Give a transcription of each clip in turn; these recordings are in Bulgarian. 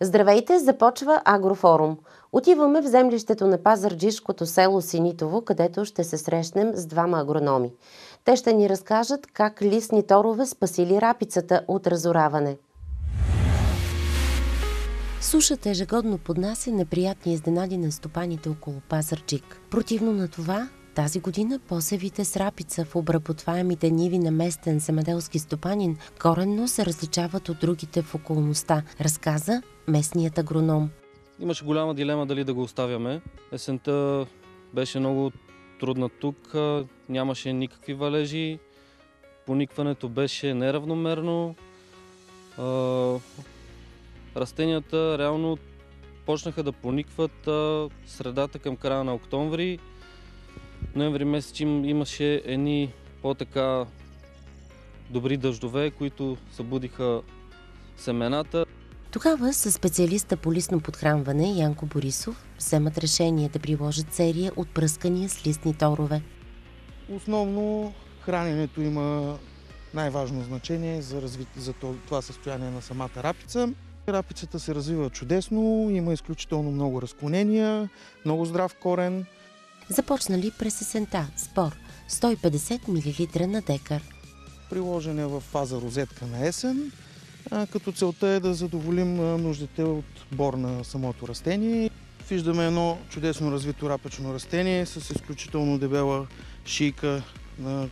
Здравейте, започва Агрофорум. Отиваме в землището на Пазарджишкото село Синитово, където ще се срещнем с двама агрономи. Те ще ни разкажат как лисни торове спасили рапицата от разораване. Сушата ежегодно поднася неприятни изненади на стопаните около Пазарджик. Противно на това, тази година посевите с рапица в обработваемите ниви на местен земеделски стопанин коренно се различават от другите в околността, разказа местният агроном. Имаше голяма дилема дали да го оставяме. Есента беше много трудна тук, нямаше никакви валежи, поникването беше неравномерно. Растенията реално почнаха да поникват средата към края на октомври ноември месец имаше едни по-така добри дъждове, които събудиха семената. Тогава със специалиста по лисно подхранване Янко Борисов вземат решение да приложат серия от пръскания с листни торове. Основно храненето има най-важно значение за, разви... за това състояние на самата рапица. Рапицата се развива чудесно, има изключително много разклонения, много здрав корен, започнали през есента. Спор 150 мл на декар. Приложен е в фаза розетка на есен, като целта е да задоволим нуждите от бор на самото растение. Виждаме едно чудесно развито рапечно растение с изключително дебела шийка на,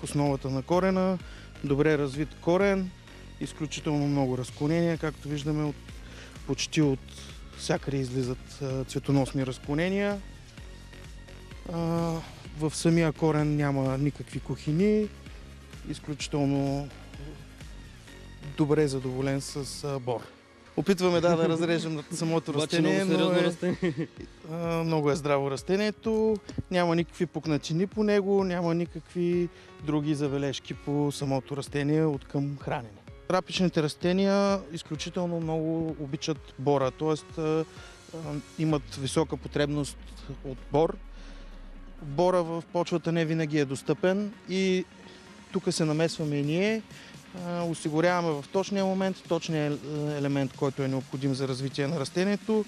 в основата на корена, добре развит корен, изключително много разклонения, както виждаме от, почти от всякъде излизат цветоносни разклонения в самия корен няма никакви кухини. Изключително добре задоволен с бор. Опитваме да, да разрежем самото растение, много но е, растение. много е здраво растението, няма никакви пукнатини по него, няма никакви други забележки по самото растение от към хранене. Рапичните растения изключително много обичат бора, т.е. имат висока потребност от бор, бора в почвата не винаги е достъпен и тук се намесваме и ние. Осигуряваме в точния момент точния елемент, който е необходим за развитие на растението.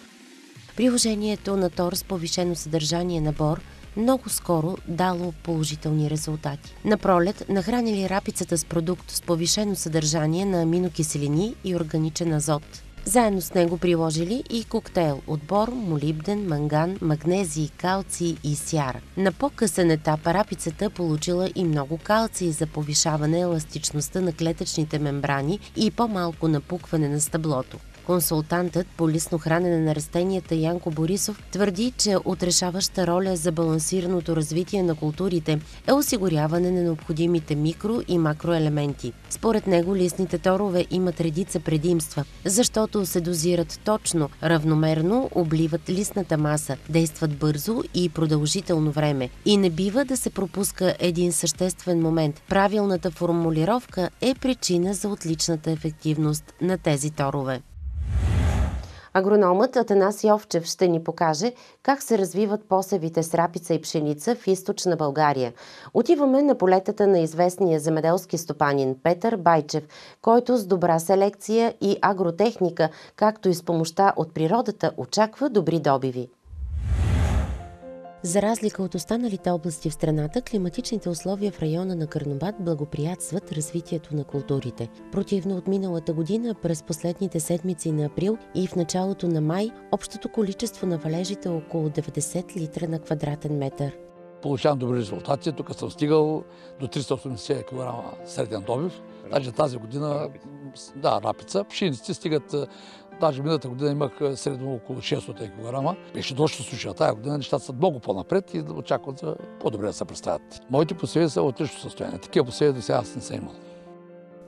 Приложението на тор с повишено съдържание на бор много скоро дало положителни резултати. На пролет нахранили рапицата с продукт с повишено съдържание на аминокиселини и органичен азот. Заедно с него приложили и коктейл от бор, молибден, манган, магнезий, калций и сяра. На по-късен етап рапицата получила и много калций за повишаване еластичността на клетъчните мембрани и по-малко напукване на стъблото. Консултантът по лисно хранене на растенията Янко Борисов твърди, че отрешаваща роля за балансираното развитие на културите е осигуряване на необходимите микро и макроелементи. Според него листните торове имат редица предимства, защото се дозират точно, равномерно, обливат листната маса, действат бързо и продължително време. И не бива да се пропуска един съществен момент. Правилната формулировка е причина за отличната ефективност на тези торове. Агрономът Атанас Йовчев ще ни покаже как се развиват посевите с рапица и пшеница в източна България. Отиваме на полетата на известния земеделски стопанин Петър Байчев, който с добра селекция и агротехника, както и с помощта от природата, очаква добри добиви. За разлика от останалите области в страната, климатичните условия в района на Карнобат благоприятстват развитието на културите. Противно от миналата година, през последните седмици на април и в началото на май, общото количество на валежите е около 90 литра на квадратен метър. Получавам добри резултати. Тук съм стигал до 380 кг среден добив. Даже тази година, да, рапица. Пшениците стигат Даже миналата година имах средно около 600 кг. Беше доста случая. Тая година нещата са много по-напред и очакват за по-добре да се представят. Моите посеви са отлично състояние. Такива посеви до сега аз не съм имал.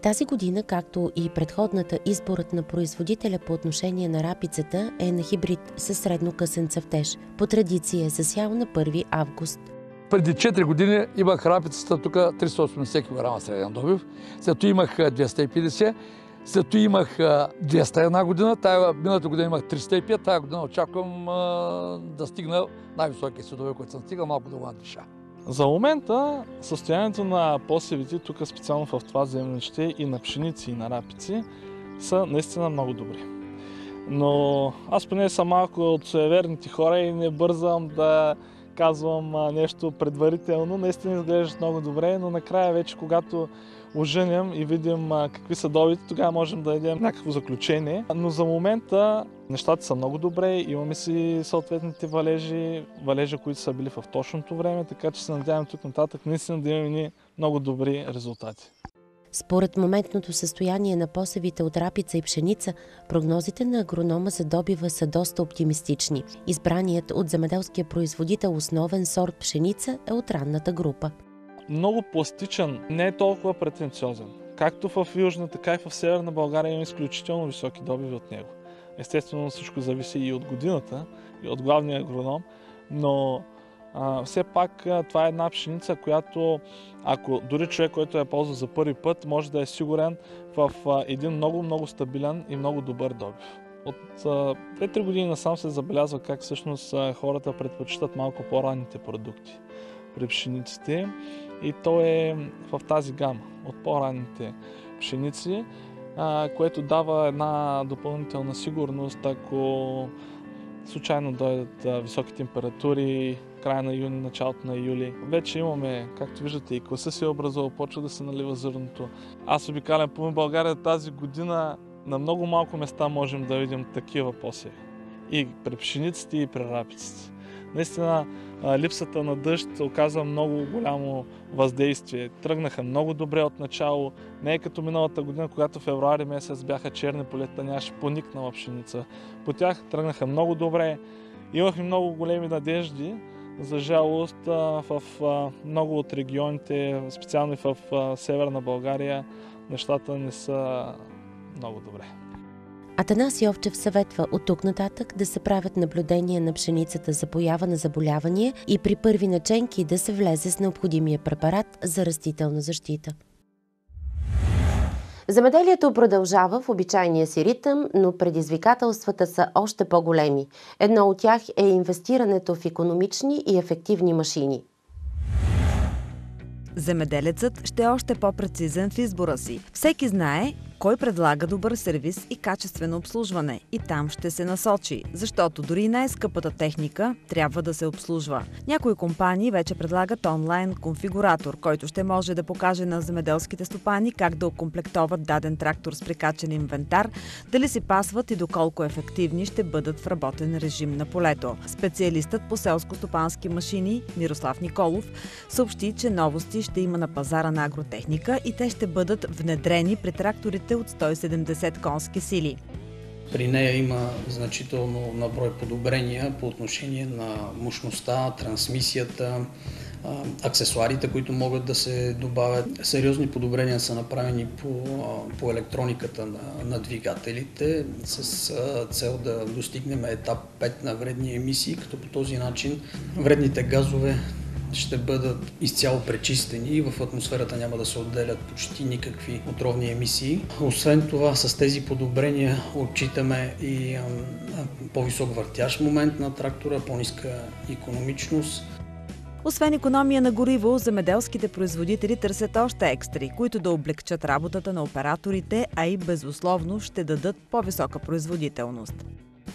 Тази година, както и предходната, изборът на производителя по отношение на рапицата е на хибрид със средно-късен цъфтеж. По традиция е засял на 1 август. Преди 4 години имах рапицата тук 380 кг среден добив, след това имах 250 след това имах 200 една година, тая миналата година имах 305, тая година очаквам да стигна най-високия съдове, който съм стигал, малко да го надвиша. За момента състоянието на посевите, тук специално в това землище и на пшеници и на рапици, са наистина много добри. Но аз поне съм малко от суеверните хора и не бързам да казвам нещо предварително. Наистина изглеждат много добре, но накрая вече, когато оженям и видим какви са добите, тогава можем да дадем някакво заключение. Но за момента нещата са много добре, имаме си съответните валежи, валежи, които са били в точното време, така че се надявам тук нататък наистина да имаме много добри резултати. Според моментното състояние на посевите от рапица и пшеница, прогнозите на агронома за добива са доста оптимистични. Избраният от земеделския производител основен сорт пшеница е от ранната група. Много пластичен, не е толкова претенциозен. Както в Южна, така и в Северна България има изключително високи добиви от него. Естествено всичко зависи и от годината, и от главния агроном, но а, все пак това е една пшеница, която ако дори човек, който я ползва за първи път, може да е сигурен в а, един много-много стабилен и много добър добив. От 2-3 години насам се забелязва как всъщност хората предпочитат малко по-ранните продукти при пшениците и то е в тази гама от по-ранните пшеници, което дава една допълнителна сигурност, ако случайно дойдат високи температури, края на юни, началото на юли. Вече имаме, както виждате, и класа се е образува, почва да се налива зърното. Аз обикалям по България тази година на много малко места можем да видим такива посеви. И при пшениците, и при рапиците. Наистина, липсата на дъжд оказа много голямо въздействие. Тръгнаха много добре от начало. Не е като миналата година, когато в февруари месец бяха черни полета, нямаше поникнала пшеница. По тях тръгнаха много добре. Имахме много големи надежди. За жалост, в много от регионите, специално в Северна България, нещата не са много добре. Атанас Йовчев съветва от тук нататък да се правят наблюдения на пшеницата за поява на заболявания и при първи наченки да се влезе с необходимия препарат за растителна защита. Земеделието продължава в обичайния си ритъм, но предизвикателствата са още по-големи. Едно от тях е инвестирането в економични и ефективни машини. Земеделецът ще е още по-прецизен в избора си. Всеки знае кой предлага добър сервис и качествено обслужване и там ще се насочи, защото дори най-скъпата техника трябва да се обслужва. Някои компании вече предлагат онлайн конфигуратор, който ще може да покаже на земеделските стопани как да окомплектоват даден трактор с прикачен инвентар, дали си пасват и доколко ефективни ще бъдат в работен режим на полето. Специалистът по селско-стопански машини Мирослав Николов съобщи, че новости ще има на пазара на агротехника и те ще бъдат внедрени при тракторите от 170 конски сили. При нея има значително наброй подобрения по отношение на мощността, трансмисията, аксесуарите, които могат да се добавят. Сериозни подобрения са направени по, по електрониката на, на двигателите с цел да достигнем етап 5 на вредни емисии, като по този начин вредните газове ще бъдат изцяло пречистени и в атмосферата няма да се отделят почти никакви отровни емисии. Освен това, с тези подобрения отчитаме и по-висок въртящ момент на трактора, по-ниска економичност. Освен економия на гориво, земеделските производители търсят още екстри, които да облегчат работата на операторите, а и безусловно ще дадат по-висока производителност.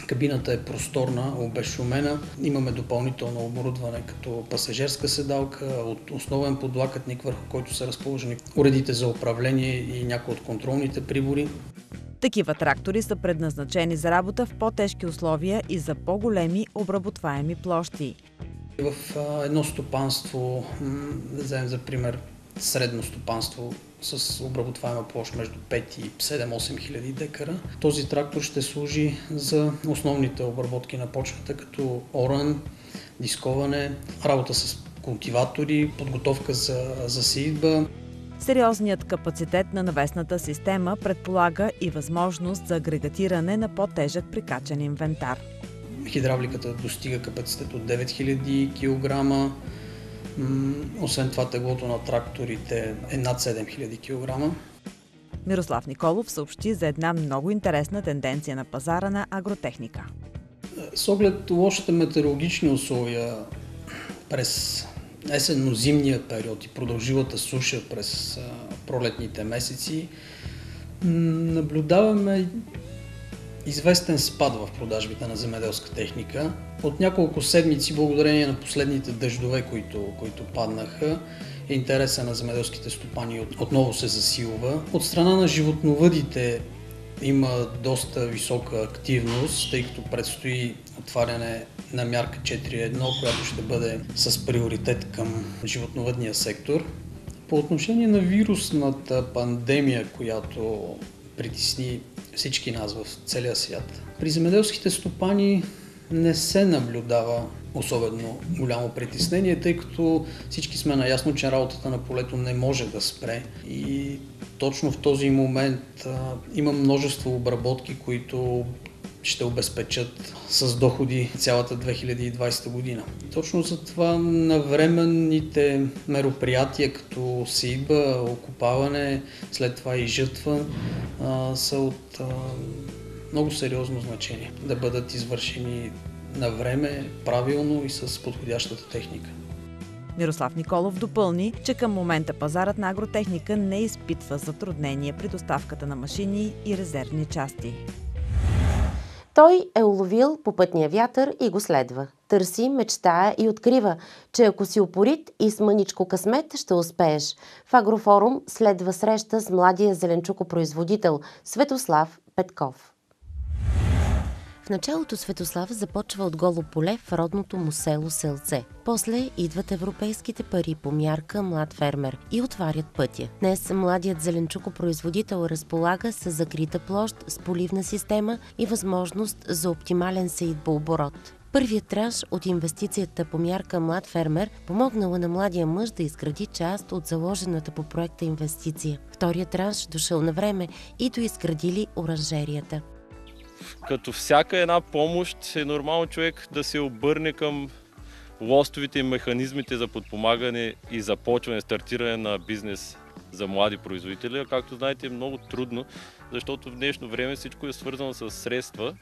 Кабината е просторна, обезшумена. Имаме допълнително оборудване като пасажирска седалка, от основен подлакътник, върху който са разположени уредите за управление и някои от контролните прибори. Такива трактори са предназначени за работа в по-тежки условия и за по-големи обработваеми площи. В едно стопанство, да вземем за пример средно стопанство с обработваема площ между 5 и 7-8 хиляди декара. Този трактор ще служи за основните обработки на почвата, като оран, дисковане, работа с култиватори, подготовка за засеитба. Сериозният капацитет на навесната система предполага и възможност за агрегатиране на по-тежък прикачен инвентар. Хидравликата достига капацитет от 9000 кг, освен това, теглото на тракторите е над 7000 кг. Мирослав Николов съобщи за една много интересна тенденция на пазара на агротехника. С оглед лошите метеорологични условия през есенно-зимния период и продължилата суша през пролетните месеци, наблюдаваме известен спад в продажбите на земеделска техника. От няколко седмици, благодарение на последните дъждове, които, които паднаха, интереса на земеделските стопани отново се засилва. От страна на животновъдите има доста висока активност, тъй като предстои отваряне на мярка 4.1, която ще бъде с приоритет към животновъдния сектор. По отношение на вирусната пандемия, която притесни всички нас в целия свят, при земеделските стопани не се наблюдава особено голямо притеснение, тъй като всички сме наясно, че работата на полето не може да спре. И точно в този момент а, има множество обработки, които ще обезпечат с доходи цялата 2020 година. Точно за това навременните мероприятия, като сидба, окупаване, след това и жътва, са от много сериозно значение да бъдат извършени на време, правилно и с подходящата техника. Мирослав Николов допълни, че към момента пазарът на агротехника не изпитва затруднения при доставката на машини и резервни части. Той е уловил попътния вятър и го следва. Търси, мечтая и открива, че ако си упорит и с мъничко късмет, ще успееш. В Агрофорум следва среща с младия зеленчукопроизводител Светослав Петков. В началото Светослав започва от голо поле в родното му село Селце. После идват европейските пари по мярка млад фермер и отварят пътя. Днес младият зеленчукопроизводител разполага с закрита площ с поливна система и възможност за оптимален оборот. Първият транш от инвестицията по мярка Млад фермер помогнала на младия мъж да изгради част от заложената по проекта инвестиция. Вторият транш дошъл на време и доизградили оранжерията като всяка една помощ е нормално човек да се обърне към лостовите и механизмите за подпомагане и започване, стартиране на бизнес за млади производители. Както знаете е много трудно, защото в днешно време всичко е свързано с средства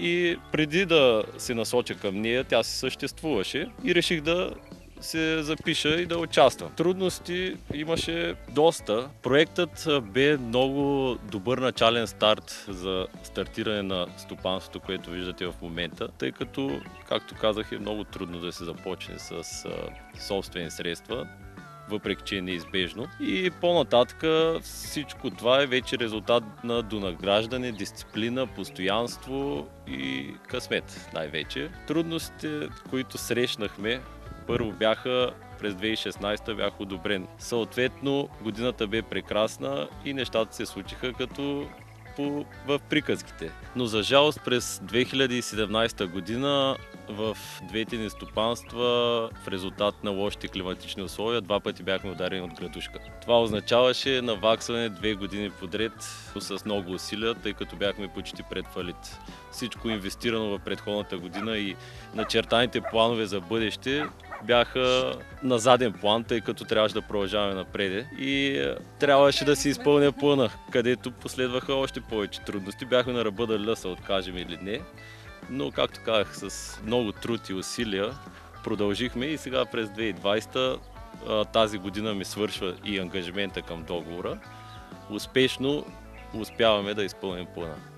и преди да се насоча към нея, тя си съществуваше и реших да се запиша и да участвам. Трудности имаше доста. Проектът бе много добър начален старт за стартиране на стопанството, което виждате в момента, тъй като, както казах, е много трудно да се започне с собствени средства въпреки че е неизбежно. И по-нататък всичко това е вече резултат на донаграждане, дисциплина, постоянство и късмет най-вече. Трудностите, които срещнахме първо бяха през 2016 бях одобрен. Съответно, годината бе прекрасна и нещата се случиха като по, в приказките. Но за жалост през 2017 година в двете ни стопанства в резултат на лошите климатични условия два пъти бяхме ударени от градушка. Това означаваше наваксване две години подред с много усилия, тъй като бяхме почти пред фалит. Всичко инвестирано в предходната година и начертаните планове за бъдеще бяха на заден план, тъй като трябваше да продължаваме напред. И е, трябваше да си изпълня плана, където последваха още повече трудности. Бяхме на ръба да се откажем или не. Но, както казах, с много труд и усилия продължихме и сега през 2020 тази година ми свършва и ангажимента към договора. Успешно успяваме да изпълним плана.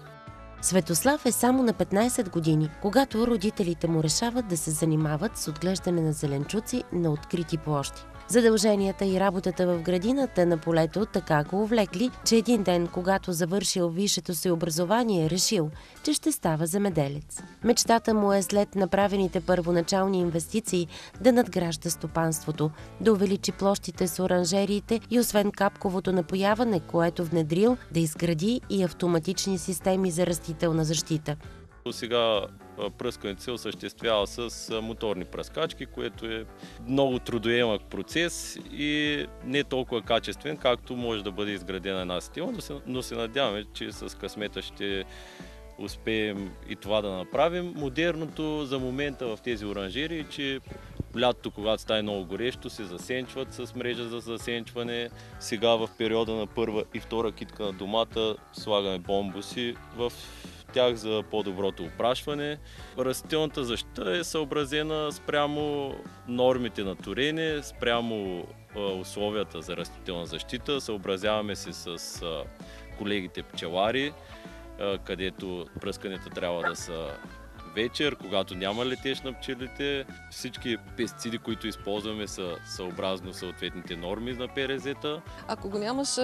Светослав е само на 15 години, когато родителите му решават да се занимават с отглеждане на зеленчуци на открити площи. Задълженията и работата в градината на полето така го увлекли, че един ден, когато завършил висшето си образование, е решил, че ще става земеделец. Мечтата му е след направените първоначални инвестиции да надгражда стопанството, да увеличи площите с оранжериите и освен капковото напояване, което внедрил, да изгради и автоматични системи за растителна защита. Сега пръскането се осъществява с моторни пръскачки, което е много трудоемък процес и не толкова качествен, както може да бъде изградена една система, но се, но се надяваме, че с късмета ще успеем и това да направим. Модерното за момента в тези оранжери е, че лятото, когато стане много горещо, се засенчват с мрежа за засенчване. Сега в периода на първа и втора китка на домата слагаме бомбуси в тях за по-доброто опрашване. Растителната защита е съобразена спрямо нормите на турене, спрямо условията за растителна защита. Съобразяваме се с колегите пчелари където пръскането трябва да са вечер, когато няма летеж на пчелите. Всички пестициди, които използваме са съобразно съответните норми на ПРЗ-та. Ако го нямаше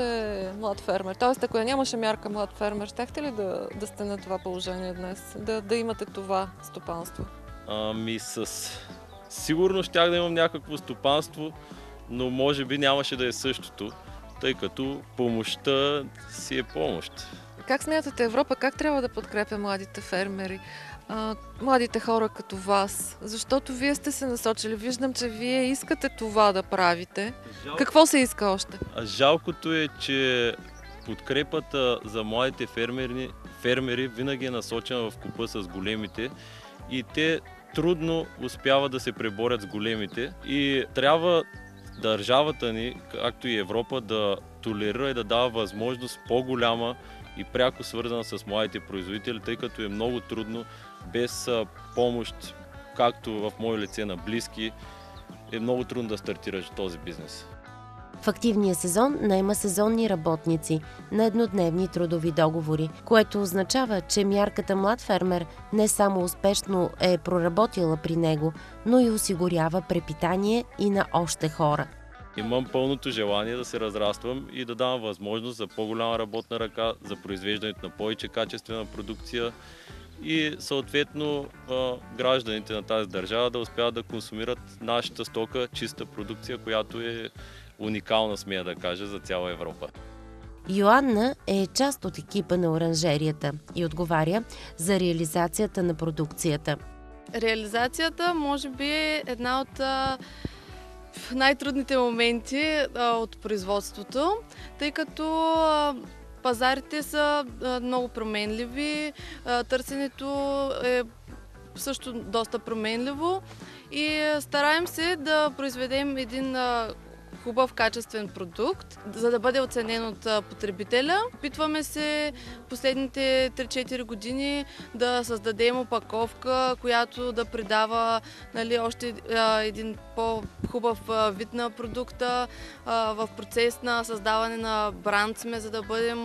млад фермер, т.е. ако нямаше мярка млад фермер, щяхте ли да, да сте на това положение днес? Да, да имате това стопанство? Ами с сигурно щях да имам някакво стопанство, но може би нямаше да е същото, тъй като помощта си е помощ. Как смятате Европа, как трябва да подкрепя младите фермери? А, младите хора като вас? Защото вие сте се насочили. Виждам, че вие искате това да правите. Жал... Какво се иска още? Жалкото е, че подкрепата за младите фермери, фермери винаги е насочена в купа с големите и те трудно успяват да се преборят с големите и трябва държавата ни, както и Европа, да толерира и да дава възможност по-голяма и пряко свързана с младите производители, тъй като е много трудно без помощ, както в мое лице на близки, е много трудно да стартираш този бизнес. В активния сезон найма сезонни работници на еднодневни трудови договори, което означава, че мярката млад фермер не само успешно е проработила при него, но и осигурява препитание и на още хора. Имам пълното желание да се разраствам и да давам възможност за по-голяма работна ръка, за произвеждането на повече качествена продукция и съответно гражданите на тази държава да успяват да консумират нашата стока, чиста продукция, която е уникална, смея да кажа, за цяла Европа. Йоанна е част от екипа на оранжерията и отговаря за реализацията на продукцията. Реализацията може би е една от най-трудните моменти от производството, тъй като Пазарите са много променливи, търсенето е също доста променливо. И стараем се да произведем един хубав, качествен продукт, за да бъде оценен от потребителя. Опитваме се последните 3-4 години да създадем опаковка, която да придава нали, още един по-хубав вид на продукта. В процес на създаване на бранд сме, за да бъдем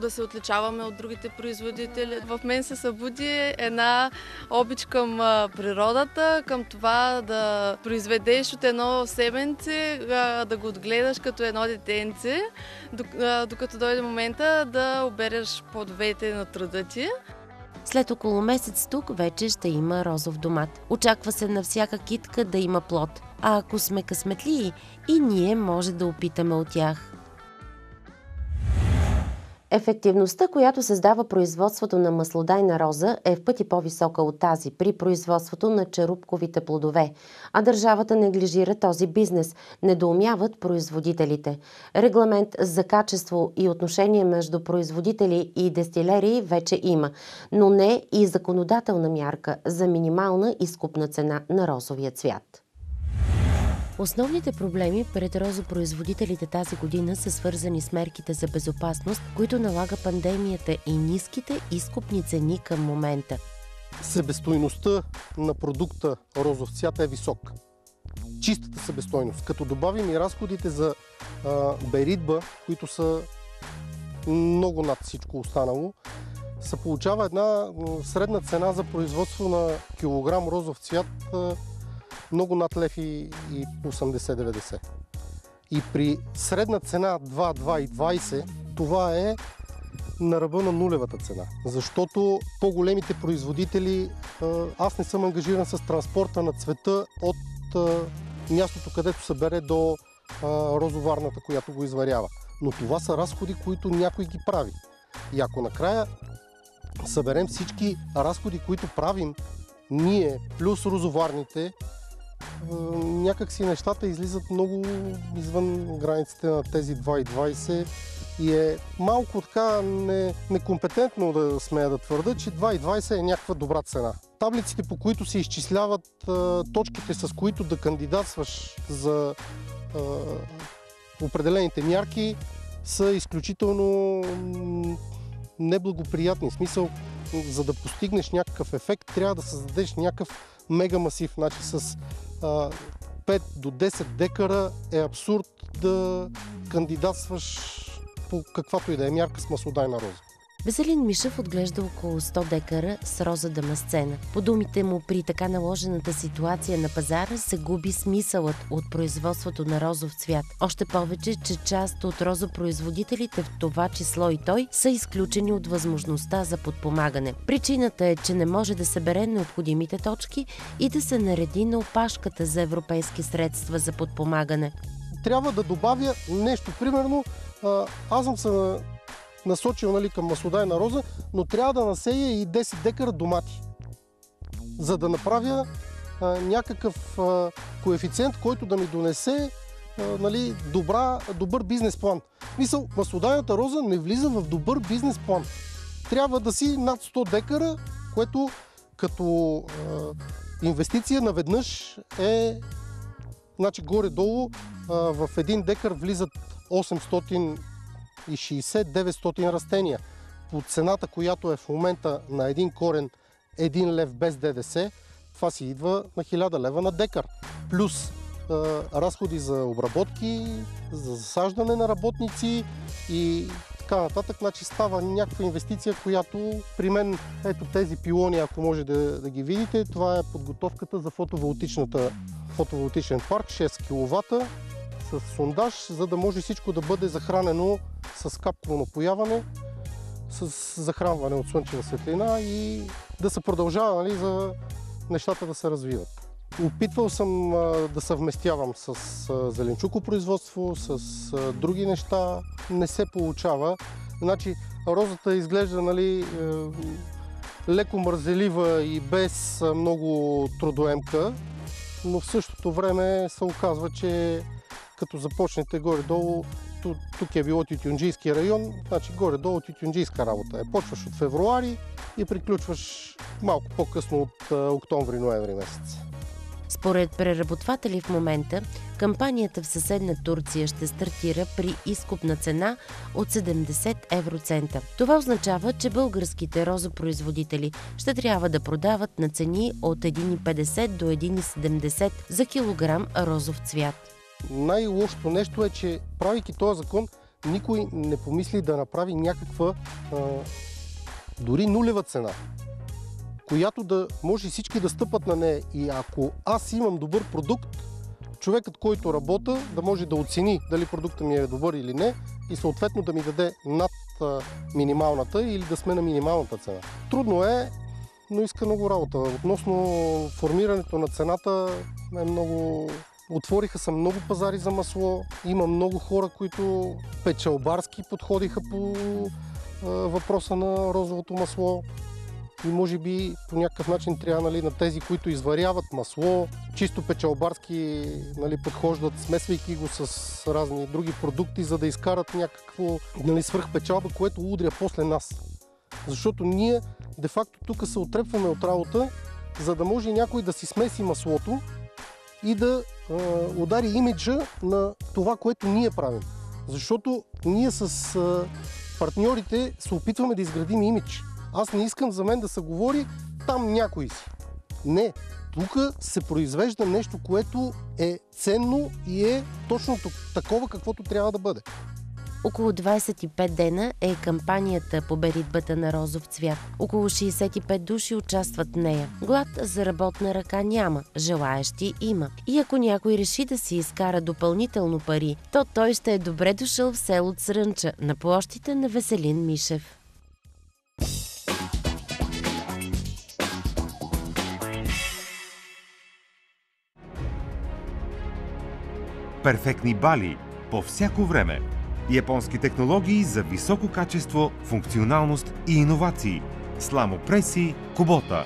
да се отличаваме от другите производители. В мен се събуди една обич към природата, към това да произведеш от едно семенце, да го отгледаш като едно детенце, докато дойде момента да обереш плодовете на труда ти. След около месец тук вече ще има розов домат. Очаква се на всяка китка да има плод. А ако сме късметлии, и ние може да опитаме от тях. Ефективността, която създава производството на маслодайна роза е в пъти по-висока от тази при производството на черупковите плодове, а държавата неглижира този бизнес, недоумяват производителите. Регламент за качество и отношение между производители и дестилерии вече има, но не и законодателна мярка за минимална изкупна цена на розовия цвят. Основните проблеми пред розопроизводителите тази година са свързани с мерките за безопасност, които налага пандемията и ниските изкупни цени към момента. Себестойността на продукта розов цвят е висока. Чистата себестойност. Като добавим и разходите за а, беритба, които са много над всичко останало, се получава една средна цена за производство на килограм розов цвят много над лев и 80-90. И при средна цена 2-2,20 това е на ръба на нулевата цена. Защото по-големите производители, аз не съм ангажиран с транспорта на цвета от мястото, където се бере до розоварната, която го изварява. Но това са разходи, които някой ги прави. И ако накрая съберем всички разходи, които правим ние, плюс розоварните, някак си нещата излизат много извън границите на тези 2,20 и е малко така не, некомпетентно да смея да твърда, че 2,20 е някаква добра цена. Таблиците, по които се изчисляват точките, с които да кандидатстваш за определените мярки, са изключително неблагоприятни. В смисъл, за да постигнеш някакъв ефект, трябва да създадеш някакъв мега масив. Значи с 5 до 10 декара е абсурд да кандидатстваш по каквато и да е мярка с маслодайна роза. Веселин Мишев отглежда около 100 декара с роза дамасцена. По думите му, при така наложената ситуация на пазара се губи смисълът от производството на розов цвят. Още повече, че част от розопроизводителите, в това число и той, са изключени от възможността за подпомагане. Причината е, че не може да събере необходимите точки и да се нареди на опашката за европейски средства за подпомагане. Трябва да добавя нещо. Примерно, аз съм се насочил нали, към маслодайна роза, но трябва да насея и 10 декара домати, за да направя а, някакъв а, коефициент, който да ми донесе а, нали, добра, добър бизнес план. Мисъл, маслодайната роза не влиза в добър бизнес план. Трябва да си над 100 декара, което като а, инвестиция наведнъж е значи горе-долу в един декар влизат 800 и 60-900 растения. По цената, която е в момента на един корен 1 лев без ДДС, това си идва на 1000 лева на декар. Плюс разходи за обработки, за засаждане на работници и така нататък. Значи става някаква инвестиция, която при мен, ето тези пилони, ако може да, да ги видите, това е подготовката за фотоволтичната фотоволтичен парк, 6 кВт с сондаж, за да може всичко да бъде захранено с капково напояване, с захранване от слънчева светлина и да се продължава нали, за нещата да се развиват. Опитвал съм а, да съвместявам с а, зеленчукопроизводство, с а, други неща. Не се получава. Значи, розата изглежда нали, е, леко мързелива и без много трудоемка, но в същото време се оказва, че като започнете горе-долу, тук е било Тютюнджийски район, значи горе-долу Тютюнджийска работа. Е, почваш от февруари и приключваш малко по-късно от октомври-ноември месец. Според преработватели в момента, кампанията в съседна Турция ще стартира при изкупна цена от 70 евроцента. Това означава, че българските розопроизводители ще трябва да продават на цени от 1,50 до 1,70 за килограм розов цвят най-лошото нещо е, че правейки този закон, никой не помисли да направи някаква а, дори нулева цена, която да може всички да стъпат на нея. И ако аз имам добър продукт, човекът, който работа, да може да оцени дали продукта ми е добър или не и съответно да ми даде над а, минималната или да сме на минималната цена. Трудно е, но иска много работа. Относно формирането на цената е много Отвориха се много пазари за масло. Има много хора, които печалбарски подходиха по а, въпроса на розовото масло. И може би по някакъв начин трябва нали, на тези, които изваряват масло, чисто печалбарски нали, подхождат, смесвайки го с разни други продукти, за да изкарат някакво нали, свръхпечалба, което удря после нас. Защото ние де-факто тук се отрепваме от работа, за да може някой да си смеси маслото и да а, удари имиджа на това, което ние правим. Защото ние с а, партньорите се опитваме да изградим имидж. Аз не искам за мен да се говори там някой си. Не, тук се произвежда нещо, което е ценно и е точно такова, каквото трябва да бъде. Около 25 дена е кампанията по беритбата на розов цвят. Около 65 души участват в нея. Глад за работна ръка няма, желаящи има. И ако някой реши да си изкара допълнително пари, то той ще е добре дошъл в село Црънча на площите на Веселин Мишев. Перфектни бали по всяко време – Японски технологии за високо качество, функционалност и иновации. Сламопреси Кубота.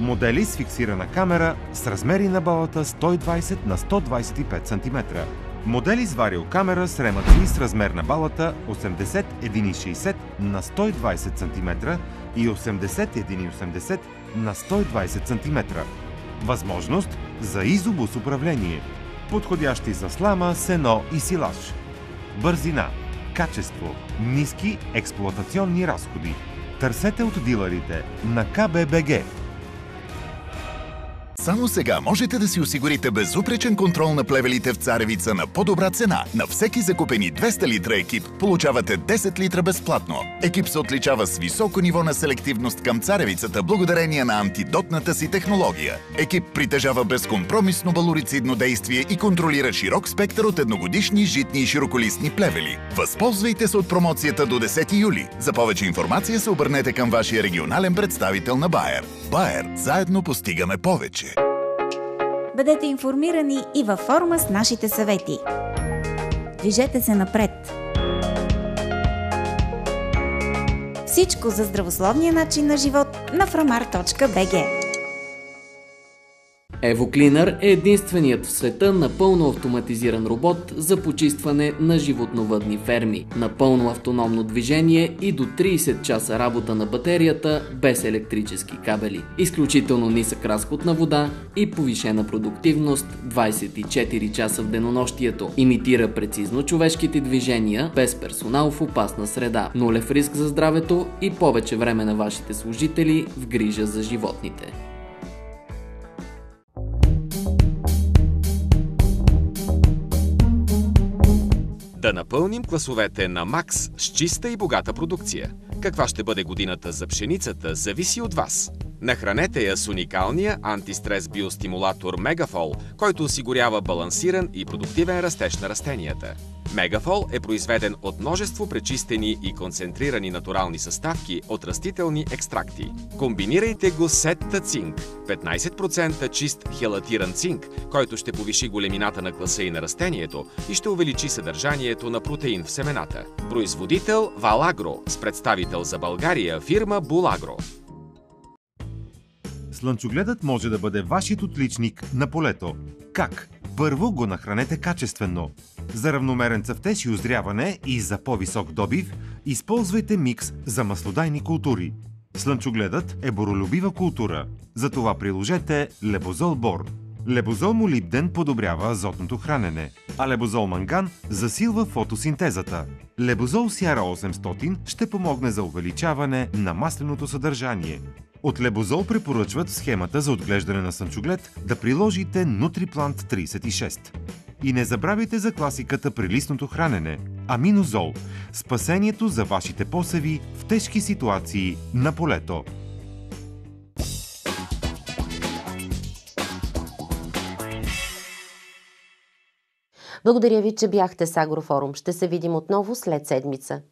Модели с фиксирана камера с размери на балата 120 на 125 см. Модели с вариокамера с ремъци с размер на балата 81,60 на 120 см и 81,80 на 120 см. Възможност за изобус управление. Подходящи за слама, сено и силаж бързина, качество, ниски експлуатационни разходи. Търсете от дилърите на КББГ. Само сега можете да си осигурите безупречен контрол на плевелите в Царевица на по-добра цена. На всеки закупени 200 литра екип получавате 10 литра безплатно. Екип се отличава с високо ниво на селективност към царевицата благодарение на антидотната си технология. Екип притежава безкомпромисно балорицидно действие и контролира широк спектър от едногодишни житни и широколистни плевели. Възползвайте се от промоцията до 10 юли. За повече информация се обърнете към вашия регионален представител на Байер. Байер, заедно постигаме повече. Бъдете информирани и във форма с нашите съвети. Движете се напред! Всичко за здравословния начин на живот на framar.bg EvoCleaner е единственият в света напълно автоматизиран робот за почистване на животновъдни ферми. Напълно автономно движение и до 30 часа работа на батерията без електрически кабели. Изключително нисък разход на вода и повишена продуктивност 24 часа в денонощието. Имитира прецизно човешките движения без персонал в опасна среда. Нулев риск за здравето и повече време на вашите служители в грижа за животните. Да напълним класовете на Макс с чиста и богата продукция. Каква ще бъде годината за пшеницата, зависи от вас. Нахранете я с уникалния антистрес биостимулатор Мегафол, който осигурява балансиран и продуктивен растеж на растенията. Мегафол е произведен от множество пречистени и концентрирани натурални съставки от растителни екстракти. Комбинирайте го с Сетта цинк, 15% чист хелатиран цинк, който ще повиши големината на класа и на растението и ще увеличи съдържанието на протеин в семената. Производител Валагро с представител за България фирма Булагро. Слънчогледът може да бъде вашият отличник на полето. Как? Първо го нахранете качествено. За равномерен цъфтеж и озряване и за по-висок добив, използвайте микс за маслодайни култури. Слънчогледът е боролюбива култура, затова приложете Лебозол Бор. Лебозол молибден подобрява азотното хранене, а лебозол манган засилва фотосинтезата. Лебозол Сяра 800 ще помогне за увеличаване на масленото съдържание. От Лебозол препоръчват в схемата за отглеждане на слънчоглед да приложите Нутриплант 36. И не забравяйте за класиката при листното хранене – Аминозол – спасението за вашите посеви в тежки ситуации на полето. Благодаря ви, че бяхте с Агрофорум. Ще се видим отново след седмица.